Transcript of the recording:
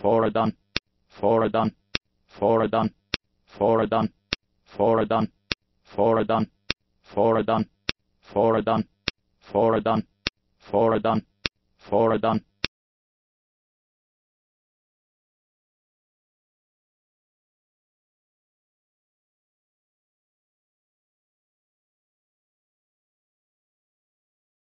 foredan, foredan, foredan, foredan, foredan, foredan, foredan, foredan, foredan, foredan, foredan,